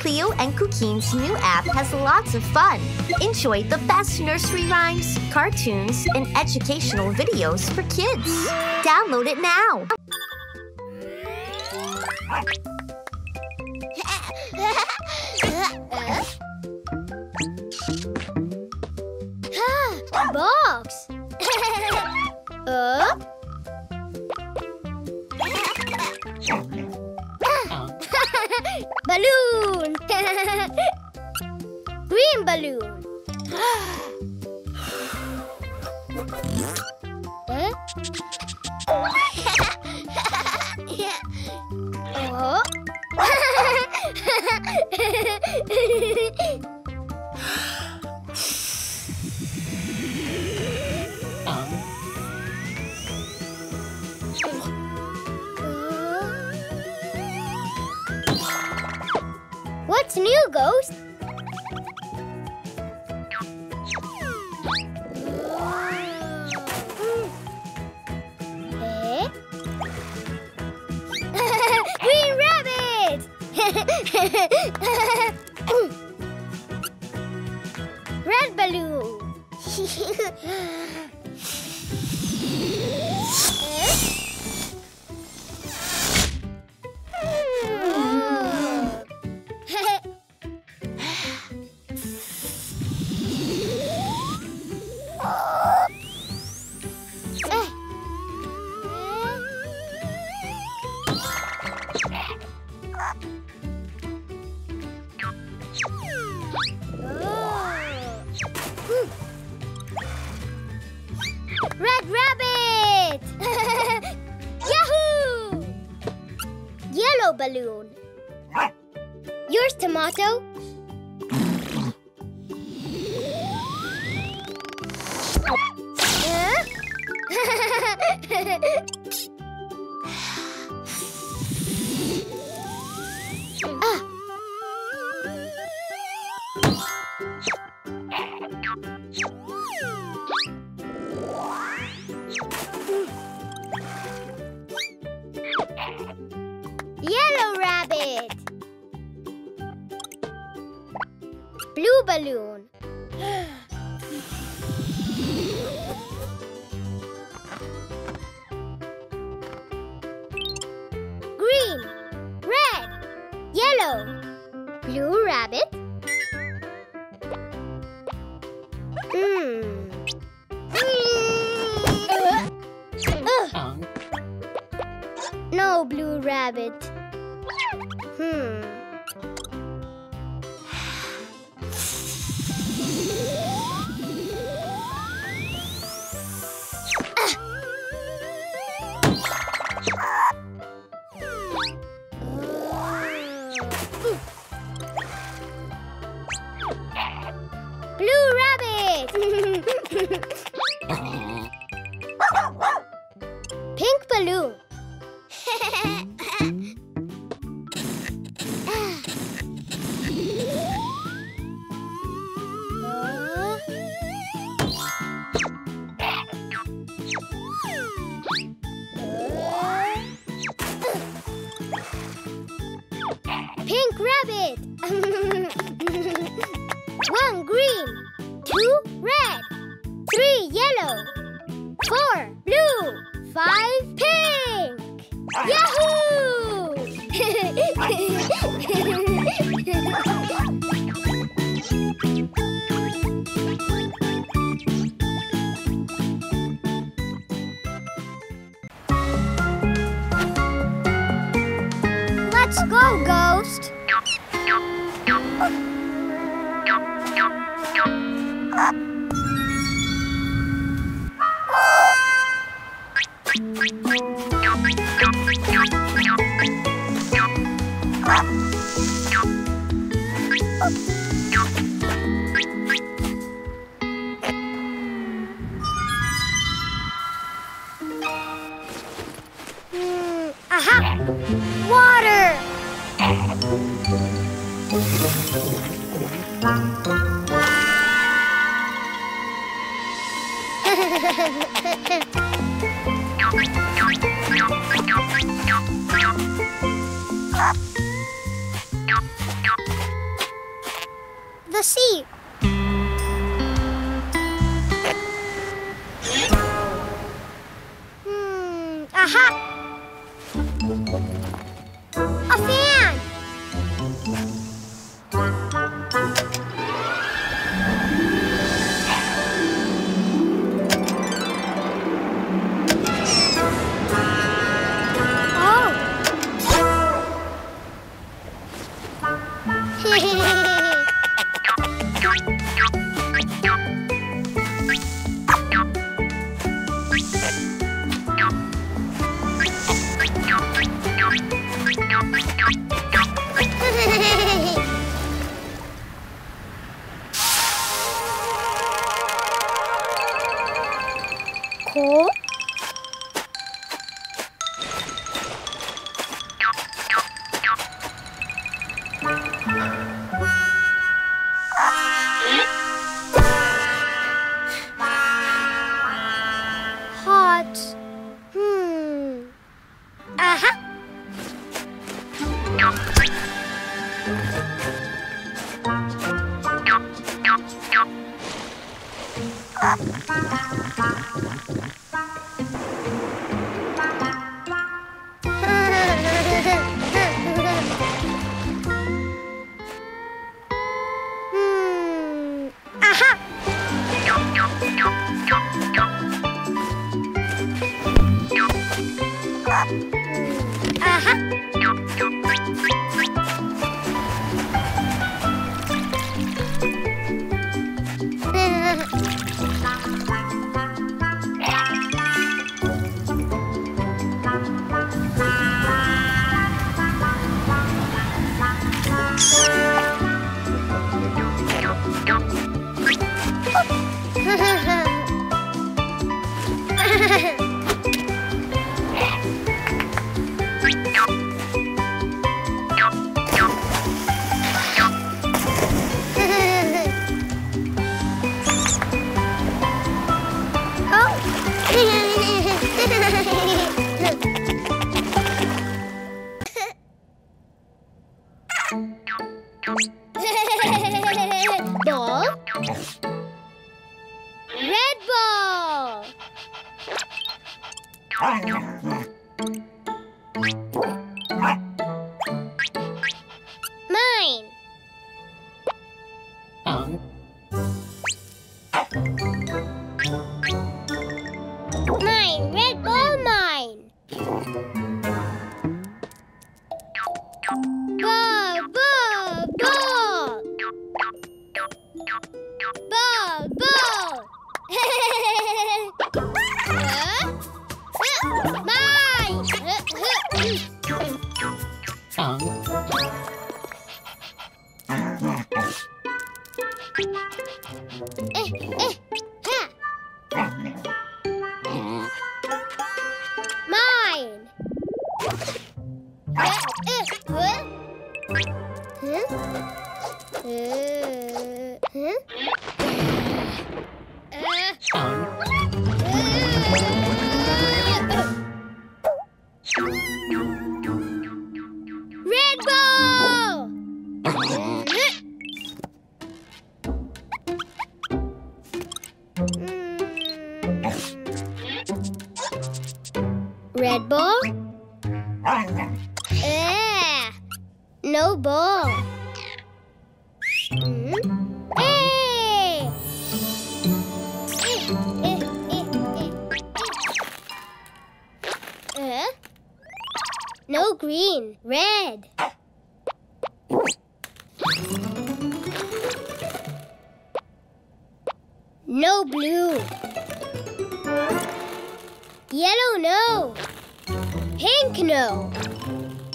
Cleo and Cuquin's new app has lots of fun. Enjoy the best nursery rhymes, cartoons, and educational videos for kids. Download it now. Box. uh? balloon. Green balloon. What's new, Ghost? Green rabbit! Red balloon! Yellow balloon. Yours, tomato. ah. balloon. Green, red, yellow. Blue rabbit. Hmm. No blue rabbit. Blue rabbit! four blue, five pink. Yahoo! Let's go, Ghost. Mm, Water! the sea. Hmm, aha! Aha. ball. Eh, eh, Red ball? Eh, no ball. Hmm? Hey! Eh, eh, eh, eh? No green, red. No blue. Yellow, no. Pink, no.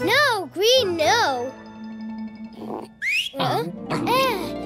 No, green, no. Huh? Eh.